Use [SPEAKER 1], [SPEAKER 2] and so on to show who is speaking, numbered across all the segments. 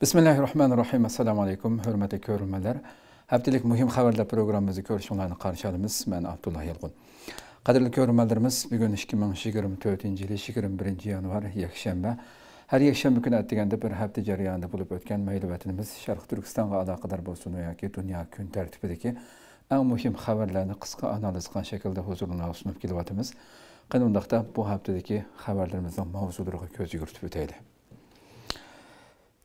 [SPEAKER 1] Bismillahirrahmanirrahim. Assalamu alaykum, hörmətli görülmələr. Həftəlik mühim xəbərlər proqramımızı görüşünlərini qarşılayırıq. Mən Abdullah Yılğun. Qadirli görülmələrimiz bu gün 2024-cü il 21-ci yanvar yekşənbə. Hər yekşənbə günü ətdigəndə bir həftə cərəyanında bulub ötən məlumatımız Şərq Türkistanla əlaqədar bolsun və ki, dünya gün tərtibidəki ən mühim xəbərlərini qısqa analiz qan şəkildə huzurunuza sunub gəliyatımız. Qanundaqda bu həftədəki xəbərlərimizin mövzularına göz yürütüb ötəydik.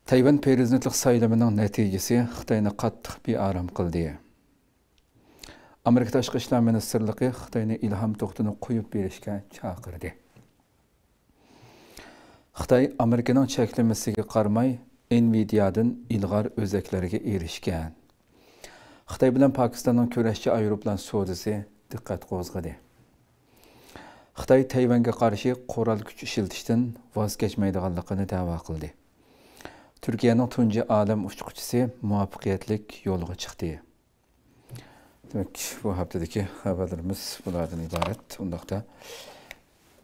[SPEAKER 1] Tayvan prezidentlik saylamining natijasi Xitoyni qattiq bearam qildi. Amerika tashqi ishlar ministrligi Xitoyni ilhom to'xtini qo'yib berishga chaqirdi. Xitoy Amerikaning cheklamasiga qaramay Nvidia'dan ilg'or o'zaklariga erishgan. Xitoy bilan Pokistonning kurashchi aeroplan savdosi diqqat qo'zg'adi. Xitoy Tayvanga qarshi qurol kuch ishlatishdan voz kechmaydiganligini da'vo qildi. Türkiye'nin tunji alam uçquchisi muvaffaqiyatlik yo'lga chiqdi. Demak, bu haftadaki haftadagi xabarlarimiz bulardan iborat. Undaqda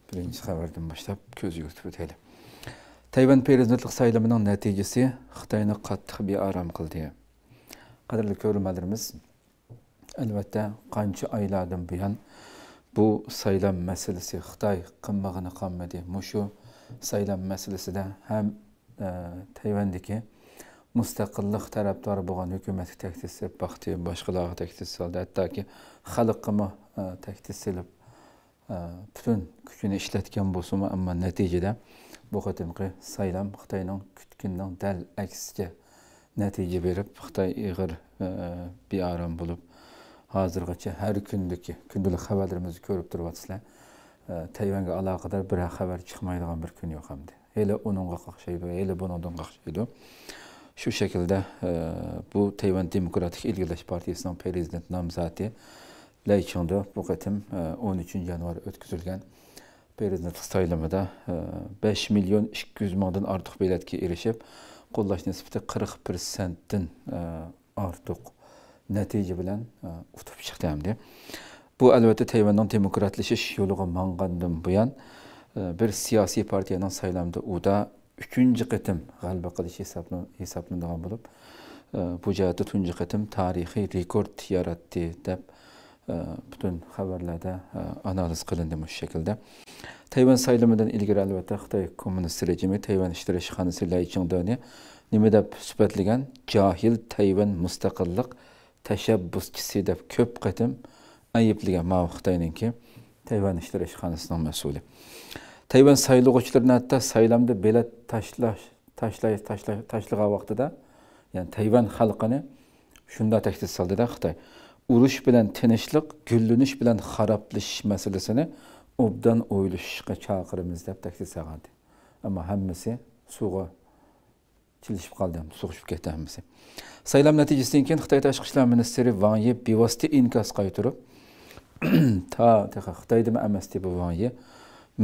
[SPEAKER 1] birinchi xabardan boshlab ko'z yuritib o'taylik. Tayvan prezidentlik saylamining natijasi Xitoyni qattiq bearam qildi. Qadrli ko'rmalarimiz, albatta qancha oylardan buyon bu saylam masalasi Xitoy qilmag'ini qilmadi. Mushu saylam masalasida ham Tayvandagi mustaqillik tarafdori bo'lgan hukumatga tahdid solib baxti boshqalarga taktis soldi hattoki xalqqa taktis silib butun kuchini ishlatgan bo'lsinmi ammo natijada bu qatimqi saylam xitoyning kutganning dal aksiga natija berib xitoy ig'ir bearam bo'lib hozirgacha har kundagi kundalik xabarlarimizni ko'rib turyapsizlar tayvanga aloqador bir xabar chiqmaydigan bir kun yo'q hamdi hele onunğa qaqşaydı, hele bunundan qaqşaydı. Şu şekilde e, bu Tayvan Demokratik İlgileş Partiyasının prezident namzati Lay Chengde bu qatim e, 13 yanvar ötküzülgen prezident saylamada e, 5 milyon 200 mingdan ortiq biletga erishib, qo'llash nisbati 40%dan e, ortiq natija bilan e, utib chiqdi hamda. Bu albatta Tayvanning demokratlashish yo'liga mangandan buyon E, bir siyosiy partiyaning saylamda uda uchinchi qitim g'alaba qilish hisoblanadigan bo'lib e, bu jihatda tunji qitim tarixiy rekord yaratdi deb e, butun xabarlarda analiz qilindi shu shaklda. Tayvan saylamidan ilgari albatta xitoy kommunist rejimi tayvan ishtirishxonasi laychingdoni nima deb suhbatlagan? Johil tayvan mustaqillik tashabbuschisi deb ko'p qatim ayblagan ma xitoyninki tayvan ishtirishxonasining mas'uli. Tayvan saylovchilarini hatto saylamda belat tashlash tashlay tashlay tashlagan vaqtida ya'ni Tayvan xalqini shunda tahdid soldida Xitoy urush bilan tinchlik, gullanish bilan xaroblashish masalasini obdan o'ylashga chaqiramiz deb tahdid solgandi. Ammo hammasi suvga chilishib qoldi, sug'ishib ketdi hammasi. Saylam natijasidan keyin Xitoy tashqi ishlar ministri Wang Yi bevosita inkos qaytirib ta xitoydimi emas deb Wang Yi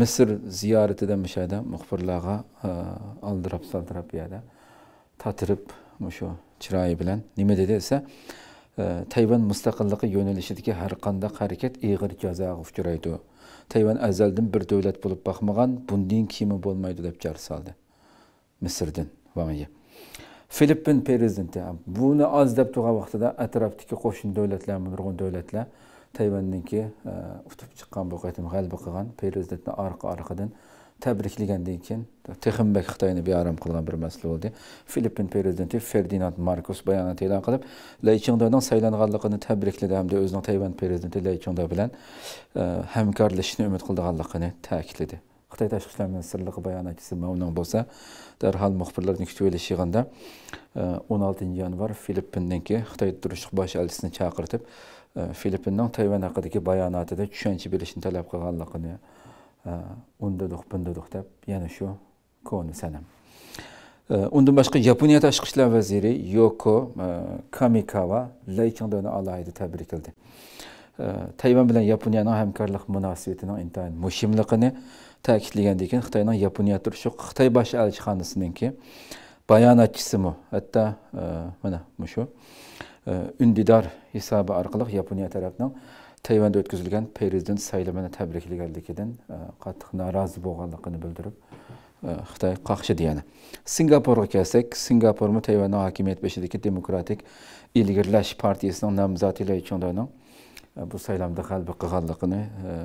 [SPEAKER 1] misr ziyoratida mishada muxbirlarga e, aldirab saldirab yerda tatirib shu chiroyi bilan nima dedi desa e, tayvan mustaqilligi yo'nalishidagi har qanday harakat ig'ir jazoga uchraydi. Tayvan azaldan bir davlat bo'lib boqmagan bundan kimi bo'lmaydi deb jar soldi misrdan filippin prezidenti buni oz deb turgan vaqtida atrofdagi qo'shni davlatlar nurg'un davlatlar Tayvanniki utib chiqqan bu qaytim g'alaba qilgan prezidentni orqa orqadan tabriklagandan keyin texmbek xitoyni bearam qilgan bir masala bo'ldi filippin prezidenti ferdinand markos bayonot e'lon qilib lay chingdoning saylanganligini tabrikladi hamda o'zining tayvan prezidenti lay chingdo bilan hamkorlashishni umid qilganligini ta'kidladi xitoy tashqi ishlar ministrligi bayonotchisi mamnun bo'lsa darhol muxbirlarni kutib olish yig'inida o'n oltinchi yanvar filippindagi xitoy turishliq bosh elchisini chaqirtib Filippinning Tayvan haqidagi bayonotida tushuncha berishni talab qilganligini undaduq bundaduq deb yana shu koni sanam. Undan boshqa Yaponiya tashqi ishlar vaziri Yoko Kamikawa Laychingdoni alohida tabrikladi. Tayvan bilan Yaponiyaning hamkorlik munosabatining intayin muhimligini ta'kidlagandan keyin Xitoyning Yaponiya turishi Xitoy bosh elchixonasiningki bayonotchisimi hatto mana shu үндидар хисабы арқылық, япония тарапынан тайваньда өткізілген президент сайлабына табриклегенлигиден катык нааразы болгонлугун билдирип Xitay qarşı deyəni. Singapurğa gəlsək, Singapurmu Tayvanın hakimiyyət beşidəki demokratik ilgirləş партиясының namizatı ilə üçündənin e, bu saylamda qalbi qığanlığını e,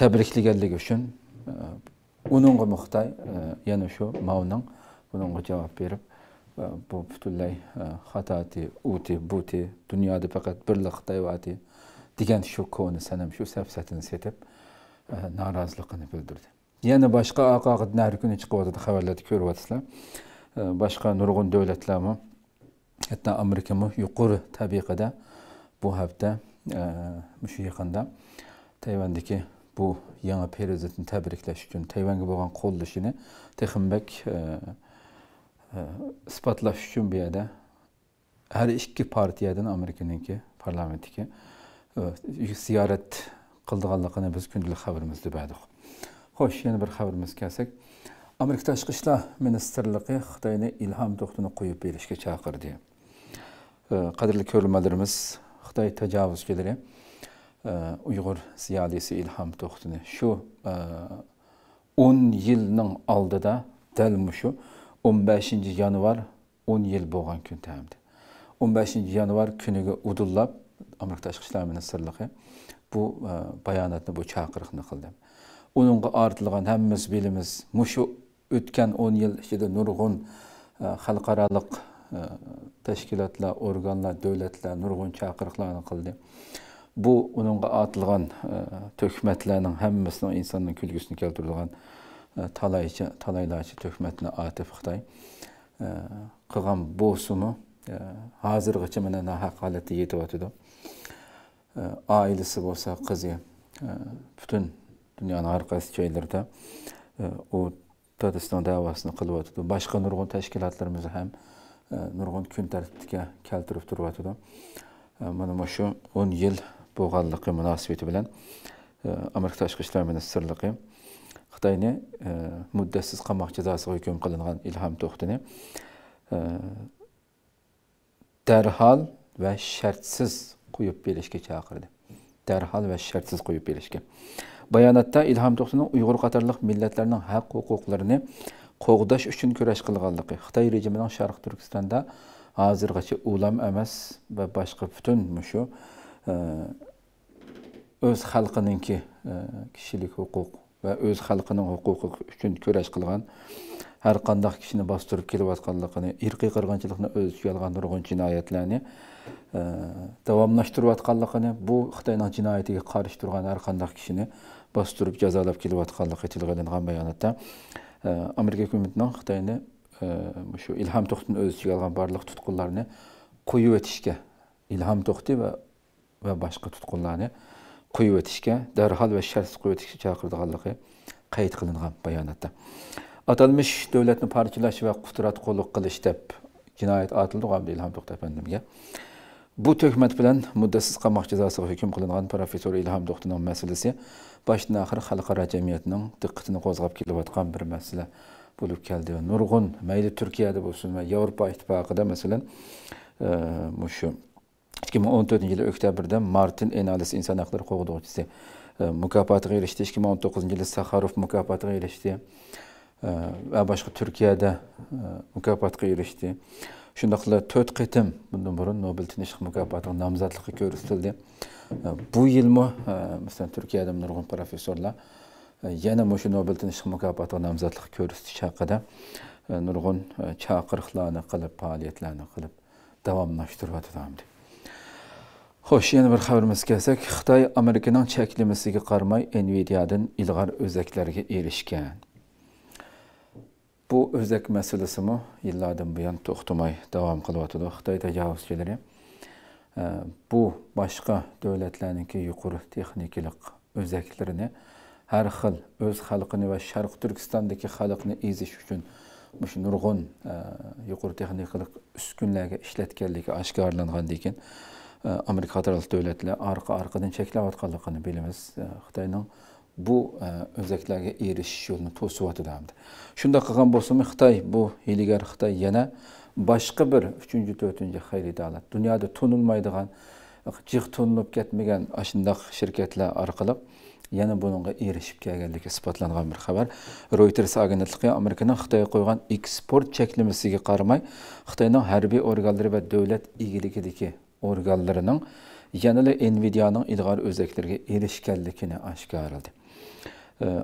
[SPEAKER 1] үшін üçün e, onunla Xitay, şu bu butunlay xatoti uti buti dunyoda faqat birla xitoy vati degan shu koni sanam shu safsatini setib noroziligini bildirdi yana boshqa oqog'id nari kuni chiqyotdi xabarlarda ko'ryapsizlar boshqa nurg'un davlatlarmi hatto amerikami yuqori tabiqada bu hafta shu yaqinda tayvandagi bu yangi prezidentni tabriklash uchun tayvanga bo'lgan qo'llashini texmbek isbotlash uchun bu yerda har ikki partiyadan amerikaniki parlamentiki e, ziyorat qildiganligini biz kundalik xabarimizda berdik. Xo'sh yana bir xabarimiz kelsak. Amerika tashqi ishlar ministrligi xitoyni ilhom to'xtini qo'yib berishga chaqirdi. Qadrli ko'rmalarimiz xitoy tajovuzchilari uyg'ur ziyolisi ilhom to'xtini shu e, o'n yilning oldida dal shu o'n beshinchi yanvar o'n yil bo'lgan kun tamdi o'n beshinchi yanvar kuniga udullab amerika tashqi ishlar ministrligi bu bayonotni bu chaqiriqni qildi uningga ortilgan hammamiz bilamiz mushu o'tgan o'n yil ichida nurg'un xalqaroliq tashkilotlar organlar davlatlar nurg'un chaqiriqlarni qildi. Bu uningga otilgan tuhmatlarning hammasining insonning kulgusini keltiradigan talayçı, talaylayçı töhmətinə Atif Xitay qığan bosumu hazırgıçı mənə nahaq haləti yetib atıdı. Ailesi bolsa qızı bütün dünyanın arqası köylərdə o Tadistan davasını qılıb atıdı. Başqa nurgun təşkilatlarımızı həm nurgun kün tərtibə keltirib durub atıdı. Mənim şu 10 il boğallıqı münasibəti bilən Amerika Təşqi İşlər Ministerliyi xitoyni muddatsiz qamoq jazosiga hukm qilingan ilhom to'xtini darhol va shartsiz qo'yib berishga chaqirdi darhol va shartsiz qo'yib berishga bayonotda ilhom to'xtining uyg'ur qatorliq millatlarning haq huquqlarini qo'g'dash uchun kurash qilganligi xitoy rejimining sharq turkistonda hozirgacha ulam emas va boshqa butun shu o'z xalqininki kishilik huquq va o'z xalqining huquqi uchun kurash qilgan har qanday kishini bostirib kelayotganligini irqiy qirg'inchilikni o'z ichiga olgan nurg'un jinoyatlarni davomlashtirayotganligini bu xitoyning jinoyatiga qarshi turgan har qanday kishini bostirib jazolab kelayotganligi tilga ilingan bayonotda amerika hukumatining xitoyni shu ilhom to'xtini o'z ichiga olgan tutqunlarni qo'yib o'tishga ilhom to'xti va boshqa tutqunlarni qo'yib o'tishga darhol va shartsiz qo'yib o'tishga chaqirdiganligi qayd qilingan bayonotda. Atalmish davlatni parchalash va qudrat qo'lliq qilish deb jinoyat otildi ilhom to'xta apandimga bu tuhmat bilan muddatsiz qamoq jazosiga hukm qilingan professor ilhom to'xtining masalasi boshdan oxir xalqaro jamiyatning diqqatini qo'zg'ab kelayotgan bir masala bo'lib keldi. Nurg'un mayli turkiyada bo'lsin va yevropa ittifoqida masalan shu ikki ming o'n to'rtinchi yili oktyabrda martin enalis inson haqlari qo'g'dovchisi e, mukofotiga erishdi ikki ming o'n to'qqizinchi yili saharov mukofotiga erishdi e, va boshqa turkiyada e, mukofotga erishdi. Shundoqla to'rt qitim bundan burun nobel tinchlik mukofotiga nomzodligi ko'rsatildi. Bu yilmi masalan turkiyada nurg'un professorlar yana shu nobel tinchlik mukofotiga nomzodlik ko'rsatish haqida nurg'un chaqiriqlarni qilib faoliyatlarni qilib davomlashtiryapti Xoş, yeni bir xəbərimiz gəlsək, Xitay Amerikanın çəkilməsinə qarmay Nvidia-dan ilğar özəklərə erişkən. Bu özək məsələsi mə illərdən bu yan toxtumay davam qılıbatdı Xitay təcavüzçiləri. Bu başqa dövlətlərinki yuqur texnikilik özəklərini hər xil öz xalqını və Şərq Türkistandakı xalqını eziş üçün müş nurgun yuqur texnikilik üskünlərə işlətkənliyi aşkarlanğan deyilən. Amerika qatorliq davlatlar orqa orqadan cheklayotganligini bilamiz e, xitoyning bu e, o'zaklarga erishish yo'lini to'siyotdi hamdi shunday qilgan bo'lsami xitoy bu hiylagar xitoy yana boshqa bir uchinchi to'rtinchi xayriy davlat dunyoda to'nilmaydigan jiq to'nilib ketmagan shundoq shirkatlar orqali yana bununla erishib kelganligi isbotlangan bir xabar reuters agentligi amerikaning xitoyga qo'ygan eksport cheklamasiga qaramay xitoyning harbiy organlari va davlat egiligidagi organlarının yanılı Nvidia'nın ilgari özeklerine erişkenlikini aşkarıldı.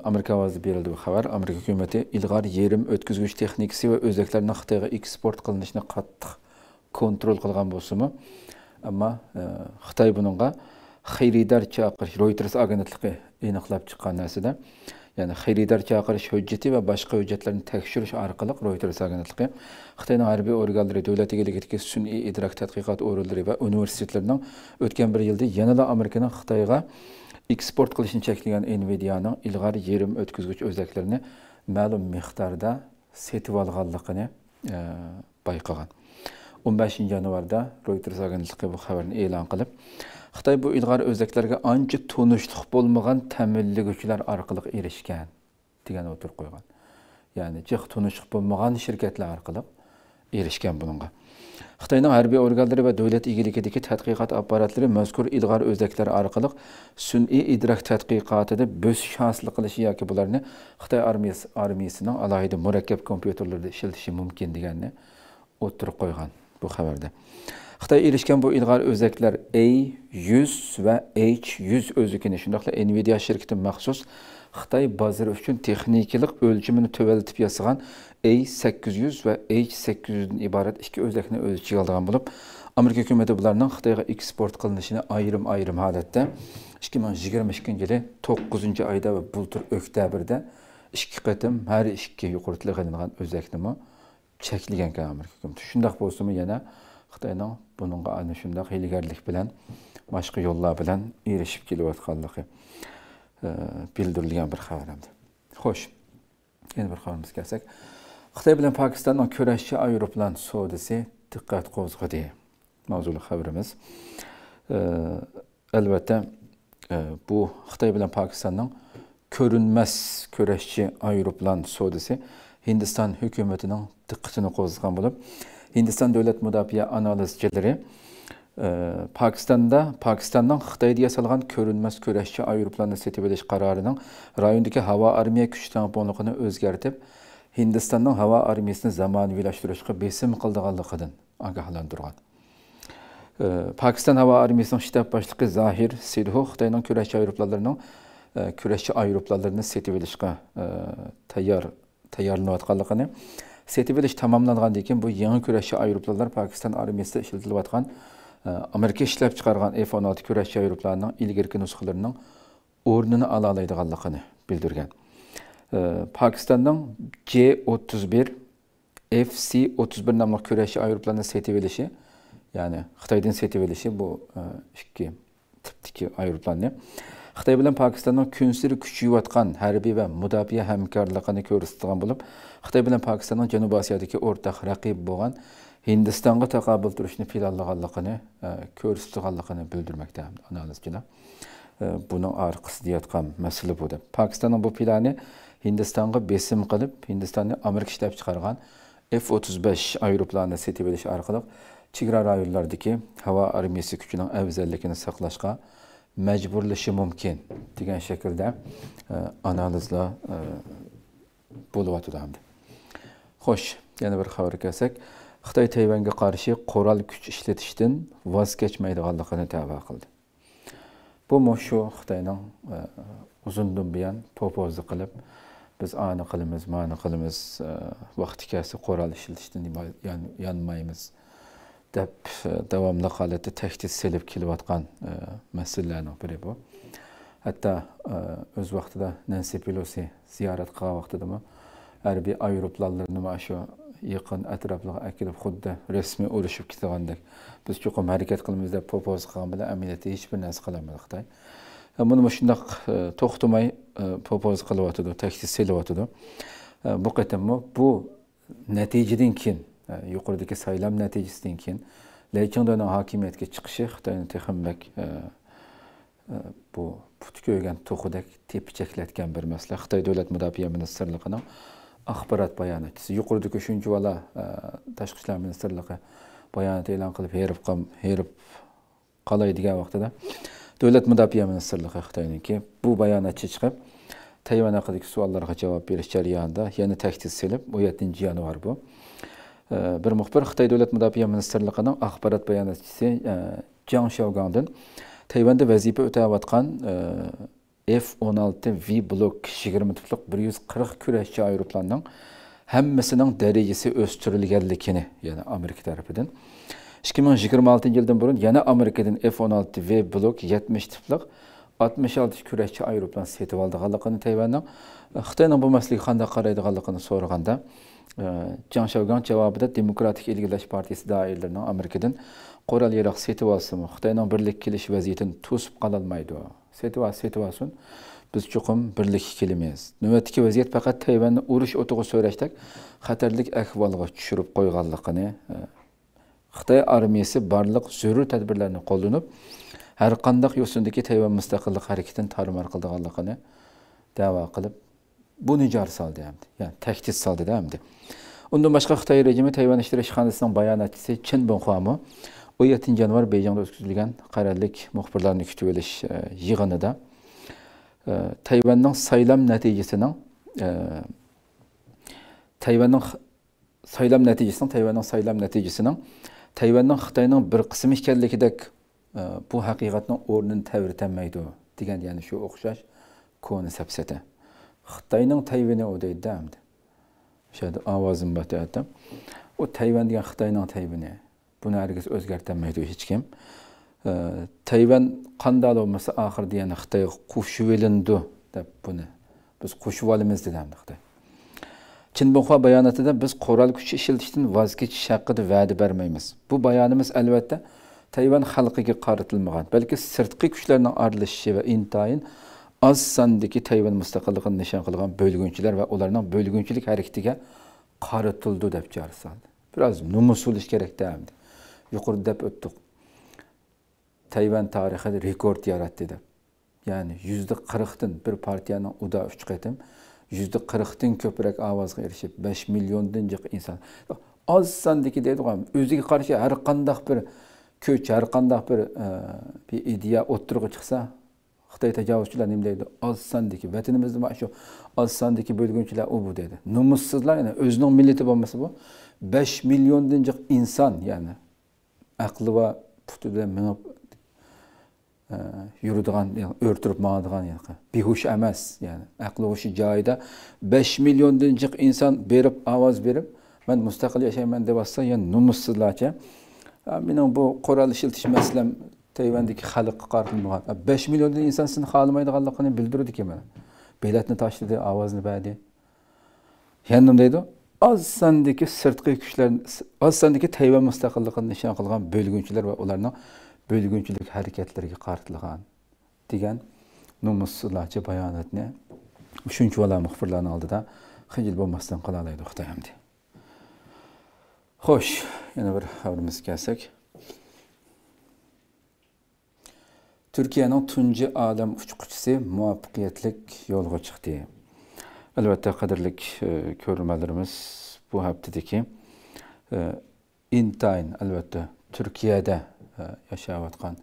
[SPEAKER 1] Amerika vazı berildi bu xabar. Amerika hükümeti ilgar yerim ötküzgüç tekniksi ve özeklerinin Xitayga eksport kılınışını qattiq kontrol qilgan bolsumu, Ama e, Xtay bununla xeyridar chaqir Reuters agenetliği inaklap chiqqan narsada ya'ni xaridor chaqirish hujjati va boshqa hujjatlarni tekshirish orqali reuters agentligi xitoyning harbiy organlari davlat egiligidagi sun'iy idrok tadqiqot o'rinlari va universitetlarining o'tgan bir yilda yanada amerikaning xitoyga eksport qilishni cheklagan nvidianing ilg'or yerim o'tkazgich o'zaklarini ma'lum miqdorda setib olganligini e, bayqagan. 15 yanvarda reuters agentligi bu xabarni e'lon qilib xitoy bu ilg'or o'zaklarga ancha tunishliq bo'lmagan ta'minlaguvchilar orqali erishgan degan o'tirib qo'ygan ya'ni jiq tunishliq bo'lmagan shirkatlar orqali erishgan bunga xitoyning harbiy organlari va davlat egiligidagi tadqiqot apparatlari mazkur ilg'or o'zaklar orqali sun'iy idrok tadqiqotida bo'sish hosil qilishi yoki bularni xitoy armiyasi armiyasining alohida murakkab kompyuterlarda ishlatishi mumkin deganni o'tirib qo'ygan bu xabarda. Xitoy erishgan bu ilg'or o'zaklar a 100 va h 100 o'zligini shundoqla nvidia shirkati maxsus xitoy bozori uchun texnikalik o'lchimini tuvaltib yasagan a 800 va h 800 dan iborat ikki o'zakni o'z ichiga olgan bo'lib amerika hukumati bularning xitoyga eksport qilinishini ayrim ayrim holatda 2022 yili 9 oyda va bultur oktabrda ikki qatim har ikki yuqoritilgan o'zakni cheklagan amerika hukumati. Shundoq bo'lsimi yana xitoyning buningga ana shundoq hiylagarlik bilan boshqa yo'llar bilan erishib kelayotganligi e, bildirilgan bir xabar hamdi xo'sh yana bir xabarimizga kelsak. Xitoy bilan pokistonning kurashchi aeroplan savdosi diqqat qo'zg'adi mavzuli xabarimiz. E, albatta e, bu xitoy bilan pokistonning ko'rinmas kurashchi aeroplan savdosi hindiston hukumatining diqqatini qo'zg'agan bo'lib Hindiston davlat mudofaa analizchilari e, Pokistonda Pokistondan Xitoyda yasalgan ko'rinmas kurashchi aeroplanni setib olish qarorining rayondagi havo armiya kuch tangpunligini o'zgartib, Hindistonning havo armiyasini zamonaviylashtirish besim qildiganligidan ogohlantirgan. E, Pokiston havo armiyasining shtab boshlig'i Zahir Sidhu Xitoyning kurashchi aeroplanlarining e, kurashchi aeroplanlarini setib olishga tayyor tayyorlanayotganligini сетибел иш тамамлангандан кийин бұл яңы күрәшче аэропланлар Пакистан армиясендә эшләтелеп аткан Америка эшләп шығарған F-16 күрәшче аэропланның илгерки нускаларының орнын ала алайдыганлыгын билдирген. FC-31 namlı küreşi aeroplanın yani Қытайдың setivelişi bu бұл iki. Xitay bilan Pakistanın künsiri küçüyüyətqan hərbi və müdafiə həmkarlığını göstərən olub, Xitay bilan Pakistanın Cənubi Asiyadakı ortaq rəqib olan Hindistanğa təqabül duruşunu planladığını, e, göstərdiyini bildirməkdə analizçilər. E, Bunun arxasında yatqan məsələ budur. Pakistanın bu planı Hindistanğa besim qılıb, Hindistanı Amerika işləb çıxarğan F-35 aeroplanını setib ediş arqılıq çigra rayonlardakı hava armiyası gücünün əvzəllikini saxlaşqa majburlashi mumkin degan shaklda e, analizlar e, hamda. Xo'sh yana bir xabarga kelsak. Xitoy tayvanga qarshi qurol kuch ishlatishdan voz kechmaydiganligini tavba qildi. Bu shu xitoyning e, uzundan buyon popozlik qilib biz ani qilamiz mani qilamiz e, vaqti kelsa qurol ishlatishdan yonmaymiz deb davomli holatda tahdid selib kelayotgan masalalarning biri bu. Hatto o'z vaqtida nansi pelosi ziyorat qilgan vaqtidami harbiy aeroplanlarni mana shu yaqin atroflarga akilib xuddi rasmiy urushib ketgandek biz chuqur harakat qilamiz deb propoz qilgan bilan amaliyotda hech bir narsa qilolmadi xitoy buni shundoq to'xtamay propoz qilyotidi tahdid selyotidi bu qatammi bu natijadan keyin E, yuqoridagi saylam natijasidan keyin laychingdoni hokimiyatga chiqishi xitoyni texmbak e, e, bu puti ko'ygan to'qidek tepichaklatgan bir masala. Xitoy davlat mudofaa ministrligini axborot bayonotchisi yuqoridagi shuncha vala tashqi ishlar ministrligi bayonot e'lon qilib herib herib qolay degan vaqtida davlat mudofaa ministrligi xitoyniki bu bayonotchi chiqib tayvan haqidagi savollarga javob berish jarayonida yana tahdid selib o'n yettinchi yanvar bu. бір мұхбір қытай дәулет мұдапия министрлігінің ақпарат баянатшысы чаң шаугандың тайваньда вазипа өтәп жатқан f 16 v блок 20 түплік 140 күрәшчі аэропланның һәммәсенең дәрежесі өстірілгенлігіні яғни америка тарапыдан 2026 елдан бұрын yana америкадан F-16 V blok 70 tiplik 66 күрәшчі аэроплан сетіп алдығанлығын тайваньның Қытайның бұл мәселеге қандай қарайдығанлығын сұрағанда Э, so'raganda Can javobida Demokratik İlgilaş Partisi dairlərinin Amerikadan qoral yaraq setib Xitoyning birlik kelish vaziyatini to'sib qololmaydi. Setib al. Biz chuqum birlik kelimiz. Navbatdagi vaziyat faqat Tayvanni urush o'tig'i so'rashdak xatarlik ahvolga tushirib qo'yganligini e, Xitoy armiyasi barliq zarur tadbirlarni qo'llanib, har qanday yo'sindagi Tayvan mustaqillik harakatini tarmar qilganligini da'vo qilib, bu jar soldi hamdi. Ya'ni tahdid soldi hamdi. Undan boshqa Xitoy rejimi Tayvan ishlar ishxonasining bayonotchisi Chin o 17 yanvar Beyjingda o'tkazilgan qarorlik muxbirlarni kutib olish e, yig'inida e, Tayvanning saylam natijasining e, Tayvanning saylam natijasining Tayvanning saylam natijasining Tayvanning Xitoyning bir qismi ekanligidek e, bu haqiqatning o'rnini tavirtanmaydi degan ya'ni shu o'xshash koni sapsata. Xitoyning Tayvani u deydi o'sha ovozim botyapti u tayvan degan xitoyning tayvani. Buni hargiz o'zgartirmaydi hech kim. Tayvan qanday bo'lmasa oxirida yana xitoyga qo'shib olindi deb buni biz qo'shib olamiz dedi xitoy. Chinbunxo bayonotida biz qurol kuchi ishlatishdan voz kechish haqida va'da bermaymiz. Bu bayonimiz albatta tayvan xalqiga qaratilmagan balki sirtqi kuchlarning aralashishi va intoyin oz sondagi tayvan mustaqilligini nishon qilgan bo'lgunchilar va ularning bo'lgunchilik harakatiga qaratildi deb jar soldi biroz numus bo'lish kerak damdi yuqorida deb o'tdik tayvan tarixida rekord yaratdi deb ya'ni yuzda qirqdan bir partiyaning uda uch qatim yuzda qirqdan ko'proq ovozga erishib besh milliondan jiq inson oz sondagi deydigan o'ziga qarshi har qanday bir kuch har qanday bir e, bir ideya o'ttirg'i chiqsa xitoy tajovuzchilar nima deydi oz sondagi vatanimizni mana shu oz sondagi bo'lgunchilar u bu deydi nomussizlar ya'ni o'zining millati bo'lmasa bu. Besh milliondan jiq inson ya'ni aqli va puti bilan minib yuradigan o'rtirib mangadigan behush emas ya'ni aqli hushi joyida besh milliondan jiq inson berib ovoz berib man mustaqil yashayman deb yotsa yani nomussizlarcha mening bu qurol ishiltish masalam Tayvandagi xalqqa qaratilmagan 5 milliondan inson sizni xohlamaydiganligini bildirdi ki mana. Belatni tashladi, ovozni berdi. Yana deydi? Oz sondagi sirtqi kuchlar, oz sondagi Tayvan mustaqilligini nishon qilgan bo'lgunchilar va ularning bo'lgunchilik harakatlariga qaratilgan degan nomussizlarcha bayonotni shuncha vala muxbirlarning oldida xijil bo'lmasdan qila oladi Xitoy hamdi. Xo'sh, yana bir xabarimizga kelsak. Türkiye'nin tunji odam uchquchisi muvaffaqiyatlik yo'lga chiqdi. Albatta qadrlik e, ko'rmalarimiz bu haftadagi e, intayin albatta Turkiyada e, yashayotgan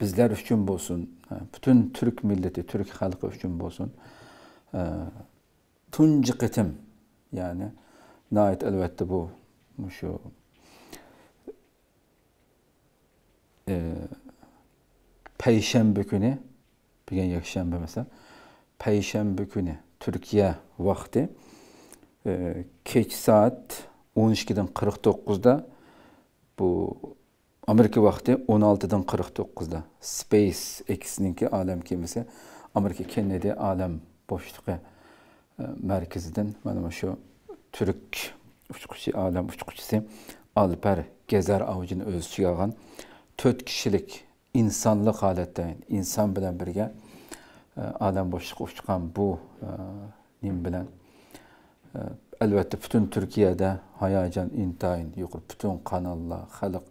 [SPEAKER 1] bizlar uchun bo'lsin, butun turk millati, turk xalqi uchun bo'lsin. Tunji qitim, ya'ni nait albatta bu shu payshanba kuni bugun yakshanba masalan payshanba kuni turkiya vaqti e, kech soat o'n ikkidan qirq to'qqizda bu amerika vaqti o'n oltidan space xniki olam kemasi amerika kennedy olam bo'shlig'i e, markazidan mana shu turk uchquchi olam uchquchisi alpar gazar avjini o'z ichiga olgan to'rt kishilik insonlik holatda inson bilan birga e, odam boshliqqa uchgan bu e, nim bilan albatta e, butun turkiyada hayajon intayin yuqori butun kanallar xalq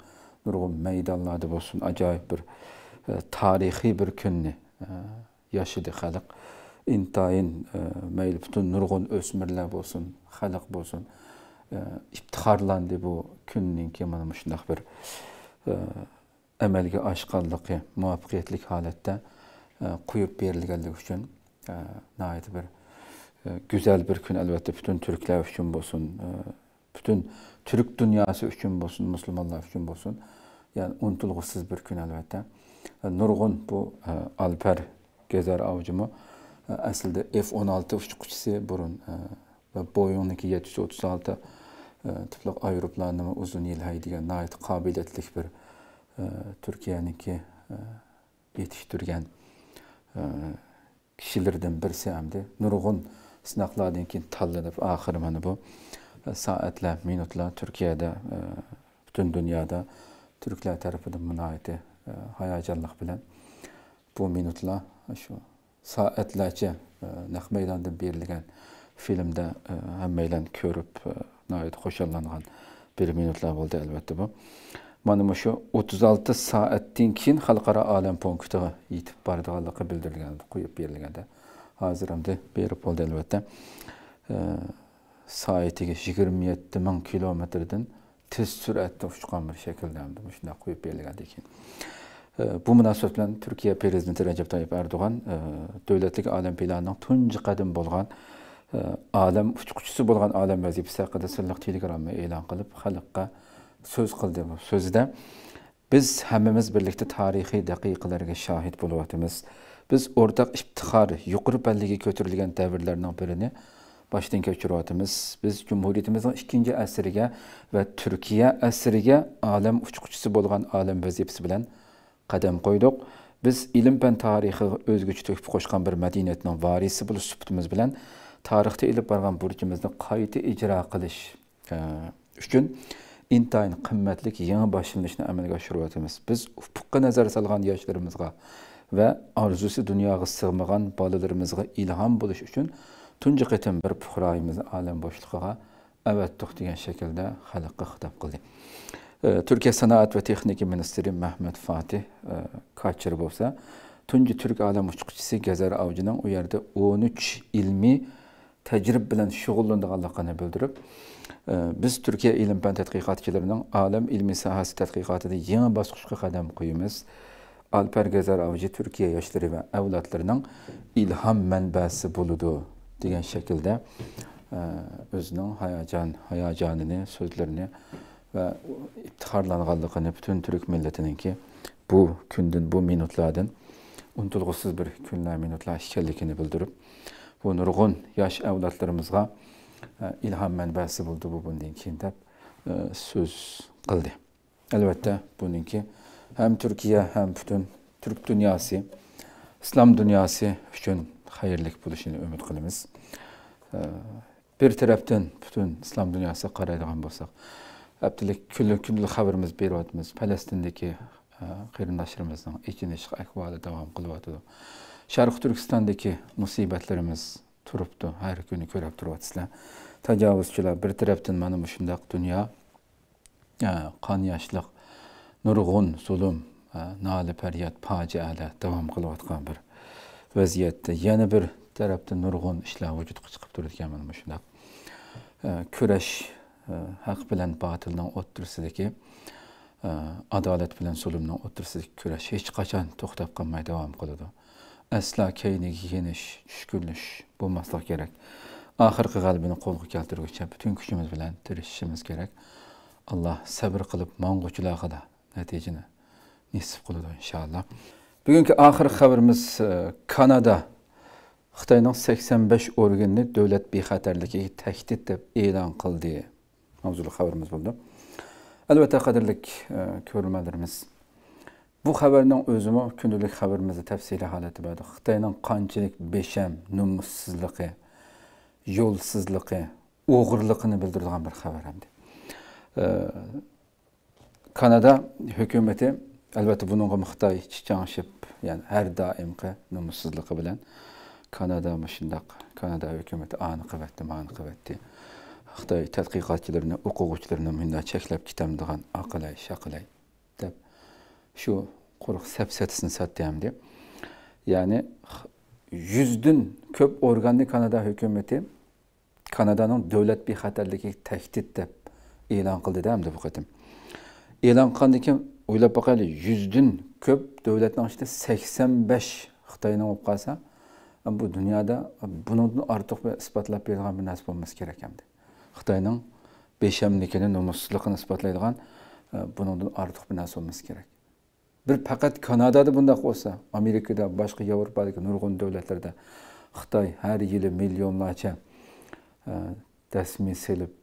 [SPEAKER 1] nurg'un maydonlarda bo'lsin ajoyib bir tarixiy bir kunni yashadi xalq. Intayin mayli butun nurg'un o'smirlar bo'lsin xalq bo'lsin iftixorlandi bu kunninki mana shundoq bir amalga oshganligi muvaffaqiyatli holatda e, qo'yib berilganligi uchun e, bir e, go'zal bir kun albatta butun turklar uchun bo'lsin butun turk dunyosi uchun bo'lsin musulmonlar uchun bo'lsin. Ya'ni unutilg'usiz bir kun albatta. Nurg'un bu alpar gezar avjimi aslida f o'n olti uchquchisi burun va boyingniki yetti yuz o'ttiz olti tipli aeroplanni uzun yil haydigan nihoyat qobiliyatli bir E, turkiyaniki e, yetishtirgan e, kishilardan birsi hamda nurg'un sinoqlardan keyin tanlanib oxiri mana bu soatlar minutlar turkiyada butun dunyoda turklar tarafidan munoiti e, hayajonliq bilan bu minutlar shu soatlarcha naq maydonda berilgan filmda hammanglar ko'rib nihoyat bir minutlar bo'ldi albatta bu. mana shu 36 soatdan keyin xalqaro olim punktiga yetib boradiganligi bildirilgan qo'yib berilganda hozir endi berib bo'ldi albatta soatiga 27 ming kilometrdan tez suratda uchgan bir shaklda shunday qo'yib berilgandan keyin bu münasibət bilan Türkiyə prezidenti Rəcəb Tayyib Ərdoğan dövlətlik aləm planının tuncu qadım bolğan aləm uçqucusu bolğan aləm vəzifəsi haqqında sirliq telegramma elan qılıb xalqqa so'z qildi bu so'zida biz hammamiz birlikda tarixiy daqiqalarga shohid bo'lyapmiz. Biz o'rtaq iftixor yuqori pallaga ko'tarilgan davrlarning birini boshdan kechiryapmiz biz jumhuriyatimizning ikkinchi asriga va turkiya asriga olam uchquchisi bo'lgan olam vazifasi bilan qadam qo'ydik. Biz ilm fan tarixiga o'zgacha to'kib qo'shgan bir madaniyatning varisi bo'lish sifatimiz bilan tarixda ilib borgan burchimizni qayta ijro qilish e, uchun intayin qimmatli yangi boshlanishni amalga oshiryapmiz biz ufqqa nazar solgan yoshlarimizga va orzusi dunyoga sig'magan bolalarimizga ilhom bo'lish uchun tunji qatim bir puhroyimizni olam bo'shlig'iga avatdiq degan shaklda xalqqa xitob qildi turkiya sanoat va texnika ministri mahmad fatih kochir bo'lsa tunji turk olam uchquchisi gazar avjining u yerda o'n uch ilmiy tajrib bilan shug'ullanganligini bildirib biz turkiya ilm fan tadqiqotchilarining olam ilmiy sohasi tadqiqotida yangi bosqichga qadam qo'yamiz. Alper Gezer Avcı Türkiye yaşları ve evlatlarının ilham mənbəsi buludu degan şekilde özünün hayacan, hayacanını, sözlerini ve iftixarlanğanlığını bütün Türk milletinin ki bu gündün, bu minutlardan unutulğusuz bir günler, minutlar ekanligini bildirib, bu nurg'un yosh avlodlarimizga ilhom manbasi bo'ldi bu bundan keyin deb so'z qildi albatta buniki ham turkiya ham bütün Türk dünyası, İslam dünyası uchun xayrlik buluşunu umid qilamiz Bir tarafdan bütün İslam dünyası qaraydigan bolsak, Abdüllik küllü küllü haberimiz beryapmiz. Palestindagi qarindoshlarimizni e, ichinish ahvoli davom qilyapti. Sharq Turkistondagi musibatlarimiz turibdi. Har kuni ko'rib turibsizlar. Tajovuzchilar bir tarafdan mana bu shundoq dunyo qon yoshliq nurg'un zulm e, noli faryod fojialar davom qilayotgan bir vaziyatda yana bir tarafda nurg'un ishlar vujudga chiqib turadigan mana shundoq e, kurash e, haq bilan botilning o'ttirsidagi adolat bilan zulmning o'ttirsidagi kurash hech qachon to'xtab qolmay davom qiladi aslo keyniga yenish tushkunlish bo'lmaslik kerak. Oxirgi g'alabani qo'lga keltirguncha butun kuchimiz bilan tirishishimiz kerak. Alloh sabr qilib mong'uchilarga natijani nisib qiladi inshaalloh. Bugungi oxirgi xabarimiz e, kanada xitoyning sakson besh organni davlat bexatarligiga tahdid deb e'lon qildi. Mavzuli xabarimiz bo'ldi. Albatta qadrli e, ko'rmalarimiz Bu xəbərdən özümə günlük xəbərimizi təfsili haləti verdi. Xitayın qançilik beşəm, nümussuzluğu, yolsuzluğu, uğurluğunu bildirdiğin bir xəbər hem e, Kanada hökuməti Əlbəttə bununla Xitay çiçanışıb, yəni hər daimki nümussuzluğu bilən Kanada məşindaq, Kanada hökuməti anı qıvətdi, manı qıvətdi. Xitay tədqiqatçılarını, oquvçularını minna çəkləb kitəmdiğən aqılay, şaqılay. Şu quruq səpsətisini deb. Ya'ni yuzdan ko'p o'rganli Kanada hukumati Kanadanın davlat bexatarligiga tahdid deb e'lon qildida hamda bu qatim. e'lon qilgandan keyin o'ylab boqaylik yuzdan ko'p davlatning ichida sakson besh xitoyni bo'lib qolsa bu dunyoda bundan ortiq isbotlab beradigan bir narsa bo'lmas kerak endi xitoyning beshamlikini nomussizligini isbotlaydigan e, bundan ortiq bir narsa bo'lmasi kerak. Bir faqat kanadada bundoq bo'lsa amerikada boshqa yevropadagi nurg'un davlatlarda xitoy har yili millionlarcha rasmiy selib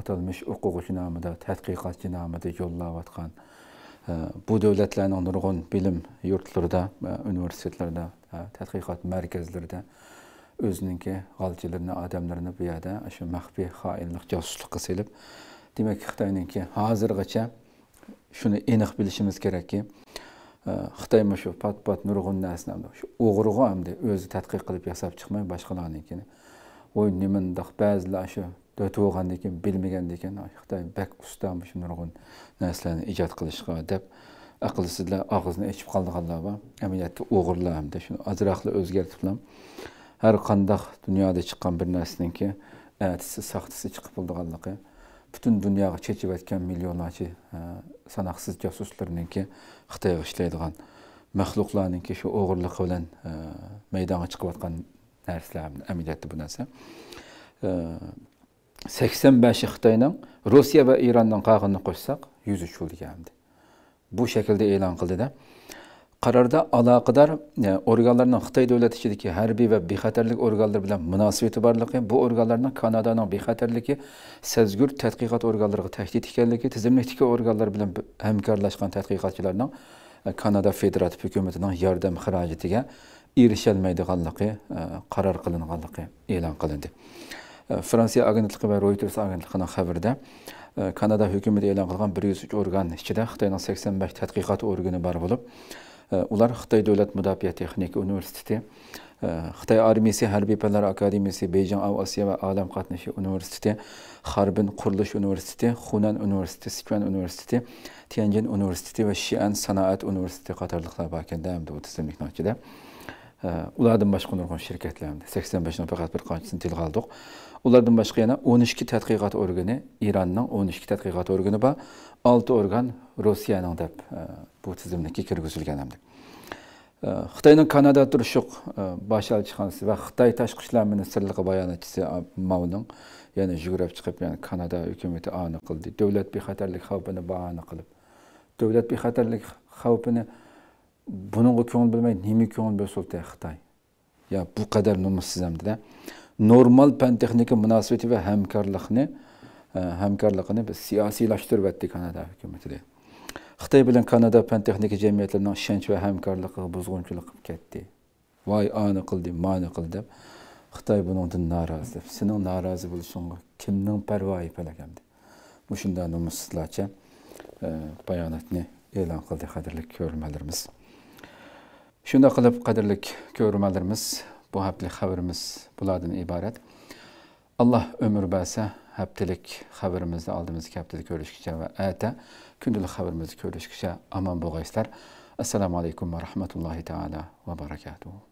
[SPEAKER 1] atalmish o'quvchi nomida tadqiqotchi nomida yo'llayotgan bu davlatlarning nurg'un bilim yurtlarida universitetlarda tadqiqot markazlarida o'ziniki g'alchilarini odamlarini bu yerda shu maxfiy xoinlik josuslikqa selib demak xitoyniki hozirgacha shuni aniq bilishimiz kerakki e, xitoy shu pat pat nurg'un narsani shu o'g'irg'a hamda o'zi tadqiq qilib yasab chiqmay boshqalarnikini voy nimandoq ba'zilar shu o'tib keyin bilmagandan keyin xitoy bak usta shu nurg'un narsalarni ijod qilishga deb aqlsizlar og'izni echib qoldiganlar bor. Amaliyotda o'g'irlar hamda shuni ozroqla o'zgartib har qandoq dunyoda chiqqan bir narsaniki atisi saxtisi chiqib bo'ldiganligi butun dunyoga chechib aytgan millionlarcha e, sanoqsiz josuslarniki xitoyga ishlaydigan maxluqlarniki shu o'g'irlik bilan e, maydonga chiqayotgan narsalar amaliyotda bu narsa e, sakson beshi xitoyning rossiya va eronning qag'inni qo'shsak yuz uch bo'ldi bu shaklda e'lon qildida qarorda aloqador e, organlarning xitoy davlati ichidagi harbiy va bexatarlik organlari bilan munosabati borligi bu organlarning kanadaning bexatarligi sezgur tadqiqot organlariga tahdid ekanligi tizimlikdagi organlar bilan hamkorlashgan tadqiqotchilarning e, kanada federativ hukumatining yordam xarajatiga erisholmaydiganligi e, qaror qilinganligi e'lon qilindi. Fransiya agentligi va reuters agentligining xabarida kanada hukumati e'lon qilgan bir yuz uch organ ichida xitoyning sakson besh tadqiqot organi bor bo'lib ular xitoy davlat mudofaa texnika universiteti xitoy armiyasi harbiy fanlar akademiyasi bejing osiyo va olam qatnashi universiteti harbin qurilish universiteti xunan universiteti sichuan universiteti tianjin universiteti va shian sanoat universiteti qatorliqlar bor ekanda bu tizimlikni ichida ulardan boshqa nurg'un shirkatlarni sakson beshni faqat bir qanchisini tilga oldik ulardan boshqa yana o'n ikki tadqiqot organi eronning o'n ikki tadqiqot organi bor olti organ rossiyaning deb bu tizimlikka kirgizilgan hamda xitoyning kanada turishiq bosh elchixonasi va xitoy tashqi ishlar ministrligi bayonotchisi mavning yana yugurib chiqib yani kanada hukumati ani qildi davlat bexatarlik xavfini bahona qilib davlat bexatarlik xavfini bunga ko'ngil bilmay nima ko'ngil bo'lsa xitoy ya bu qadar nomussiz hamdida normal fan texnika munosabati va hamkorlikni hamkorligini biz siyosiylashtirib kanada hukumati Xitay bilan Kanada fən texniki cəmiyyətlərinin işlənç və həmkarlığı buzğunçuluq getdi. Vay anı qıldı, mani qıldı. Xitay bunundan narazı. Senin narazı buluşun kimnin pərvayı pələgəmdi. Bu şunda numussuzlarca e, bayanatını elan qıldı qadirlik görmələrimiz. Şunda qılıb qadirlik görmələrimiz, bu həftəlik xəbərimiz bulardan ibarət. Allah ömür bəsə həftəlik xəbərimizdə aldığımız həftəlik görüşkəcə və ətə kundalik xabarimizni ko'rishgacha omon bo'lg'aysizlar assalomu alaykum va rahmatullohi taala va barakatuh